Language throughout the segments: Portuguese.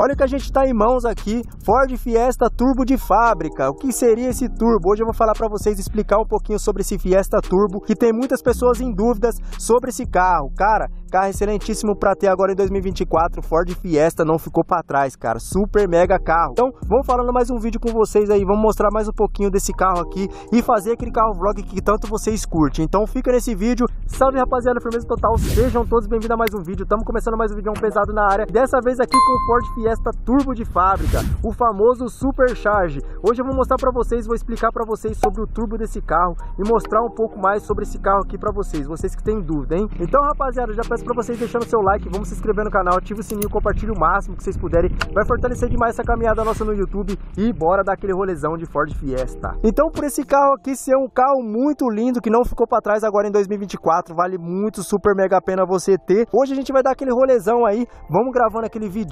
Olha que a gente está em mãos aqui, Ford Fiesta Turbo de fábrica. O que seria esse turbo? Hoje eu vou falar para vocês explicar um pouquinho sobre esse Fiesta Turbo, que tem muitas pessoas em dúvidas sobre esse carro. Cara, carro excelentíssimo para ter agora em 2024. Ford Fiesta não ficou para trás, cara. Super mega carro. Então, vamos falando mais um vídeo com vocês aí, vamos mostrar mais um pouquinho desse carro aqui e fazer aquele carro vlog que tanto vocês curtem. Então, fica nesse vídeo. Salve rapaziada, firmeza total. Sejam todos bem-vindos a mais um vídeo. Estamos começando mais um vídeo pesado na área. Dessa vez aqui com o Ford Fiesta Turbo de fábrica, o famoso Supercharge. Hoje eu vou mostrar para vocês, vou explicar para vocês sobre o turbo desse carro e mostrar um pouco mais sobre esse carro aqui para vocês, vocês que têm dúvida, hein? Então, rapaziada, já peço para vocês deixando seu like, vamos se inscrever no canal, ative o sininho, compartilhe o máximo que vocês puderem, vai fortalecer demais essa caminhada nossa no YouTube e bora dar aquele rolezão de Ford Fiesta. Então, por esse carro aqui ser um carro muito lindo que não ficou para trás agora em 2024, vale muito super mega pena você ter. Hoje a gente vai dar aquele rolezão aí, vamos gravando aquele vídeo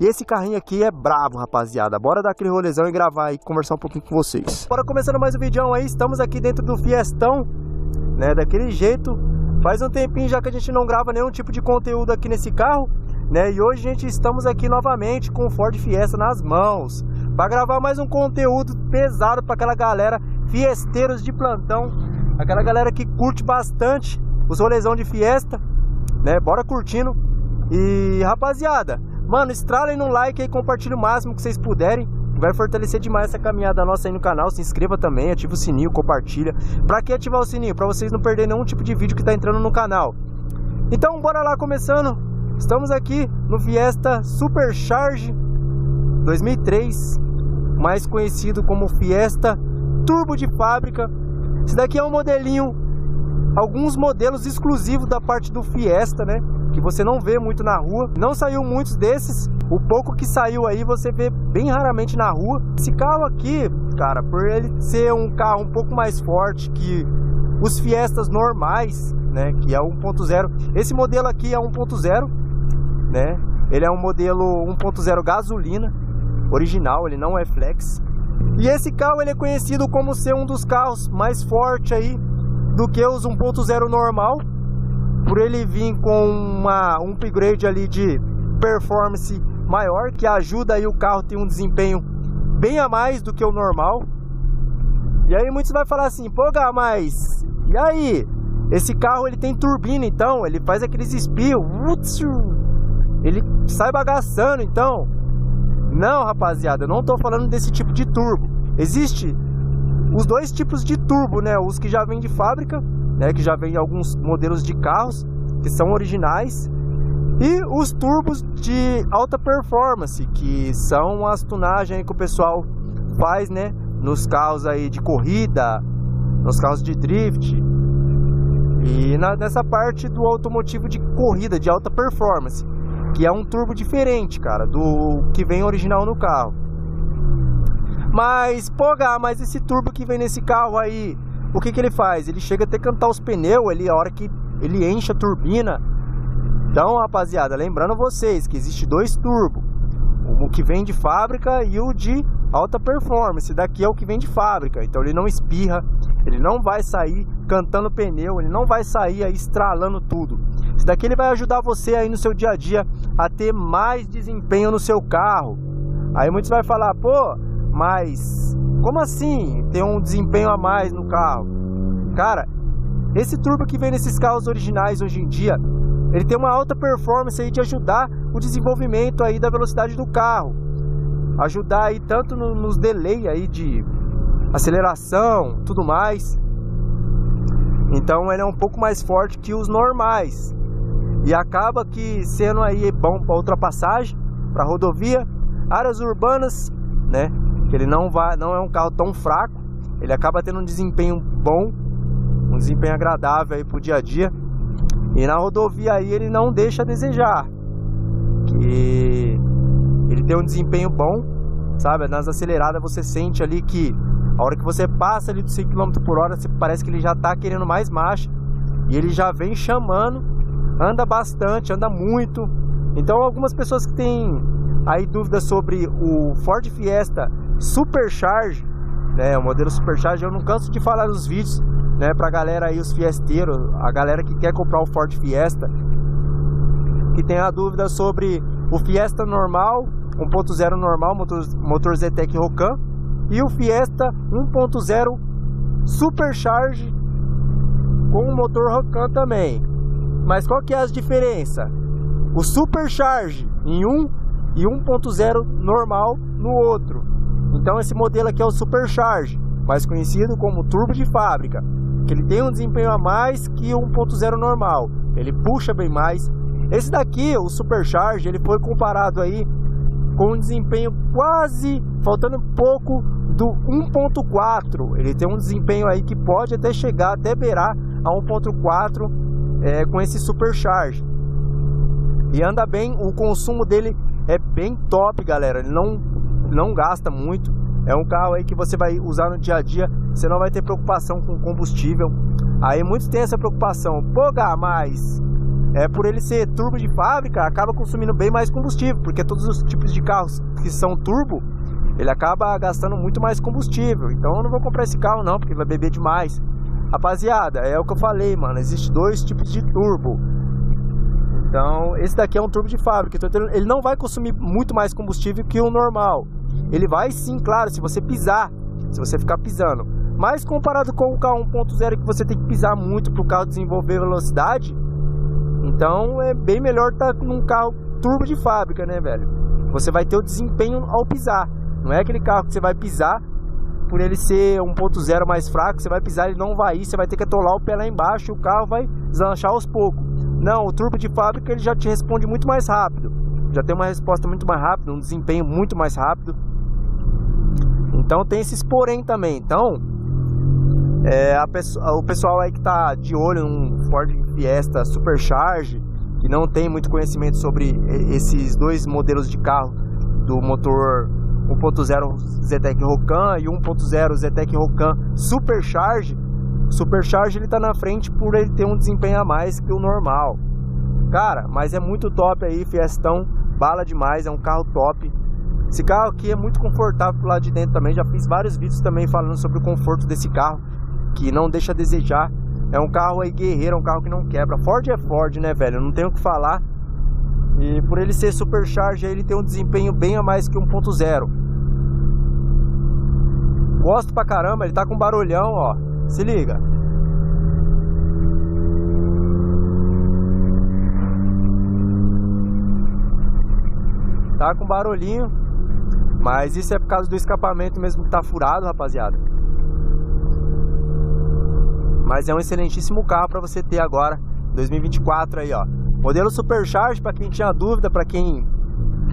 e esse carrinho aqui é brabo, rapaziada. Bora dar aquele rolezão e gravar e conversar um pouquinho com vocês. Bora começando mais um vídeo aí. Estamos aqui dentro do Fiestão, né? Daquele jeito. Faz um tempinho já que a gente não grava nenhum tipo de conteúdo aqui nesse carro, né? E hoje, gente, estamos aqui novamente com o Ford Fiesta nas mãos. Para gravar mais um conteúdo pesado para aquela galera fiesteiros de plantão. Aquela galera que curte bastante os rolezão de Fiesta, né? Bora curtindo. E rapaziada, Mano, estralem no like e compartilhe o máximo que vocês puderem. Vai fortalecer demais essa caminhada nossa aí no canal. Se inscreva também, ativa o sininho, compartilha. Pra que ativar o sininho? Pra vocês não perderem nenhum tipo de vídeo que tá entrando no canal. Então, bora lá começando. Estamos aqui no Fiesta Supercharge 2003, mais conhecido como Fiesta Turbo de fábrica. Esse daqui é um modelinho, alguns modelos exclusivos da parte do Fiesta, né? que você não vê muito na rua. Não saiu muitos desses. O pouco que saiu aí você vê bem raramente na rua. Esse carro aqui, cara, por ele ser um carro um pouco mais forte que os Fiestas normais, né, que é 1.0. Esse modelo aqui é 1.0, né? Ele é um modelo 1.0 gasolina original, ele não é flex. E esse carro ele é conhecido como ser um dos carros mais fortes aí do que os 1.0 normal por ele vir com uma, um upgrade ali de performance maior, que ajuda aí o carro ter um desempenho bem a mais do que o normal. E aí muitos vai falar assim, pô, Gá, mas e aí? Esse carro ele tem turbina, então ele faz aqueles espios, ele sai bagaçando, então. Não, rapaziada, eu não tô falando desse tipo de turbo. Existe os dois tipos de turbo, né? Os que já vêm de fábrica né, que já vem alguns modelos de carros que são originais e os turbos de alta performance, que são as tunagens que o pessoal faz, né, nos carros aí de corrida, nos carros de drift. E na, nessa parte do automotivo de corrida de alta performance, que é um turbo diferente, cara, do que vem original no carro. Mas, pô, mas esse turbo que vem nesse carro aí, o que, que ele faz? Ele chega a ter que cantar os pneus ali a hora que ele enche a turbina. Então, rapaziada, lembrando vocês que existe dois turbos. O que vem de fábrica e o de alta performance. Daqui é o que vem de fábrica. Então ele não espirra, ele não vai sair cantando pneu, ele não vai sair aí estralando tudo. Esse daqui ele vai ajudar você aí no seu dia a dia a ter mais desempenho no seu carro. Aí muitos vai falar, pô, mas como assim ter um desempenho a mais no carro? Cara, esse turbo que vem nesses carros originais hoje em dia, ele tem uma alta performance aí de ajudar o desenvolvimento aí da velocidade do carro. Ajudar aí tanto no, nos delay aí de aceleração, tudo mais. Então ele é um pouco mais forte que os normais. E acaba que sendo aí bom para ultrapassagem, para rodovia, áreas urbanas, né? ele não vai, não é um carro tão fraco, ele acaba tendo um desempenho bom, um desempenho agradável aí pro dia a dia. E na rodovia aí ele não deixa a desejar. Que ele tem um desempenho bom, sabe? Nas aceleradas você sente ali que a hora que você passa ali dos 100 km por hora, parece que ele já tá querendo mais marcha. E ele já vem chamando, anda bastante, anda muito. Então algumas pessoas que têm aí dúvidas sobre o Ford Fiesta Supercharge, né? O modelo Supercharge, eu não canso de falar nos vídeos, né? Pra galera aí, os fiesteiros, a galera que quer comprar o Ford Fiesta, que tem a dúvida sobre o Fiesta normal 1.0 normal, motor, motor Zetec Rocan, e o Fiesta 1.0 Supercharge com o motor Rocan também. Mas qual que é a diferença? O Supercharge em um e 1.0 normal no outro. Então esse modelo aqui é o Supercharge, mais conhecido como turbo de fábrica, que ele tem um desempenho a mais que o 1.0 normal. Ele puxa bem mais. Esse daqui, o Supercharge, ele foi comparado aí com um desempenho quase faltando pouco do 1.4. Ele tem um desempenho aí que pode até chegar até beirar a 1.4 é, com esse Supercharge. E anda bem, o consumo dele é bem top, galera. Ele não, não gasta muito. É um carro aí que você vai usar no dia a dia, você não vai ter preocupação com combustível. Aí muitos têm essa preocupação. Pô, Gá, mas é por ele ser turbo de fábrica, acaba consumindo bem mais combustível, porque todos os tipos de carros que são turbo, ele acaba gastando muito mais combustível. Então eu não vou comprar esse carro não, porque vai beber demais. Rapaziada, é o que eu falei, mano. Existem dois tipos de turbo. Então, esse daqui é um turbo de fábrica. Então, ele não vai consumir muito mais combustível que o normal. Ele vai sim, claro, se você pisar, se você ficar pisando. Mas comparado com o carro 1.0 que você tem que pisar muito para o carro desenvolver velocidade, então é bem melhor estar tá num carro turbo de fábrica, né, velho? Você vai ter o desempenho ao pisar. Não é aquele carro que você vai pisar por ele ser 1.0 mais fraco, você vai pisar, ele não vai ir, você vai ter que atolar o pé lá embaixo e o carro vai deslanchar aos poucos. Não, o turbo de fábrica ele já te responde muito mais rápido. Já tem uma resposta muito mais rápida, um desempenho muito mais rápido. Então tem esses porém também. Então, é, pessoa, o pessoal aí que tá de olho num Ford Fiesta Supercharge, que não tem muito conhecimento sobre esses dois modelos de carro do motor 1.0 Zetec Rocan e 1.0 Zetec Rocan Supercharge, o Supercharge ele tá na frente por ele ter um desempenho a mais que o normal. Cara, mas é muito top aí, Fiestão, bala demais, é um carro top. Esse carro aqui é muito confortável pro lado de dentro também, já fiz vários vídeos também falando sobre o conforto desse carro, que não deixa a desejar. É um carro aí guerreiro, é um carro que não quebra. Ford é Ford, né, velho? Não tenho o que falar. E por ele ser supercharge, ele tem um desempenho bem a mais que 1.0. Gosto pra caramba, ele tá com barulhão, ó. Se liga. Tá com barulhinho, mas isso é por causa do escapamento mesmo que tá furado, rapaziada. Mas é um excelentíssimo carro para você ter agora, 2024 aí, ó. Modelo Supercharge, para quem tinha dúvida, para quem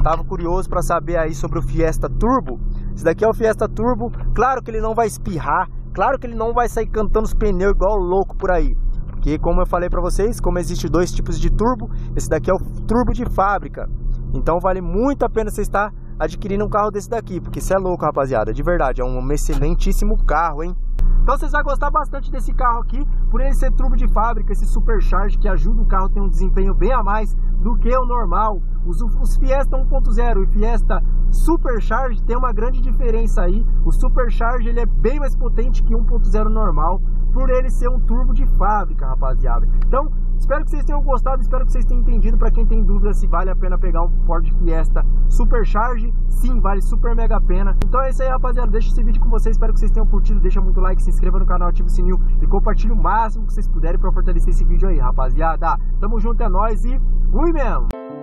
tava curioso para saber aí sobre o Fiesta Turbo. Esse daqui é o Fiesta Turbo. Claro que ele não vai espirrar, claro que ele não vai sair cantando os pneus igual louco por aí. Porque como eu falei para vocês, como existe dois tipos de turbo, esse daqui é o turbo de fábrica. Então vale muito a pena você estar adquirindo um carro desse daqui, porque você é louco, rapaziada, de verdade, é um excelentíssimo carro, hein? Então vocês vão gostar bastante desse carro aqui, por ele ser turbo de fábrica, esse supercharge que ajuda o carro a ter um desempenho bem a mais do que o normal. Os, os Fiesta 1.0 e Fiesta Supercharge tem uma grande diferença aí. O Supercharge ele é bem mais potente que 1.0 normal, por ele ser um turbo de fábrica, rapaziada. Então, espero que vocês tenham gostado, espero que vocês tenham entendido. Para quem tem dúvida se vale a pena pegar um Ford Fiesta Supercharge, sim, vale super mega pena. Então é isso aí, rapaziada. Deixa esse vídeo com vocês, espero que vocês tenham curtido. Deixa muito like, se inscreva no canal, ative o sininho e compartilhe o máximo que vocês puderem para fortalecer esse vídeo aí, rapaziada. Tamo junto, é nóis e fui mesmo!